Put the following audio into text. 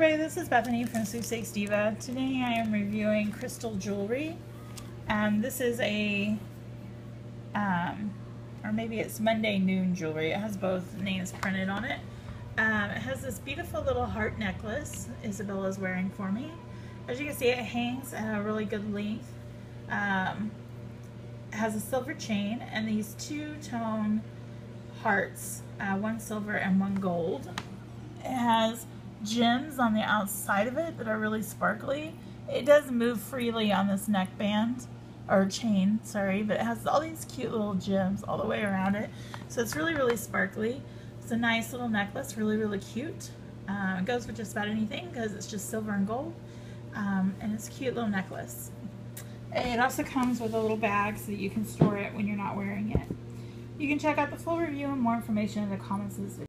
everybody, this is Bethany from Sweepstakes Diva. Today I am reviewing crystal jewelry. Um, this is a, um, or maybe it's Mondaynoon jewelry. It has both names printed on it. Um, it has this beautiful little heart necklace Isabella's wearing for me. As you can see, it hangs at a really good length. Um, it has a silver chain and these two-tone hearts, uh, one silver and one gold. It has gems on the outside of it that are really sparkly. It does move freely on this neckband, or chain, sorry, but it has all these cute little gems all the way around it. So it's really, really sparkly. It's a nice little necklace, really, really cute. Uh, it goes with just about anything because it's just silver and gold. Um, and it's a cute little necklace. It also comes with a little bag so that you can store it when you're not wearing it. You can check out the full review and more information in the comments of this video.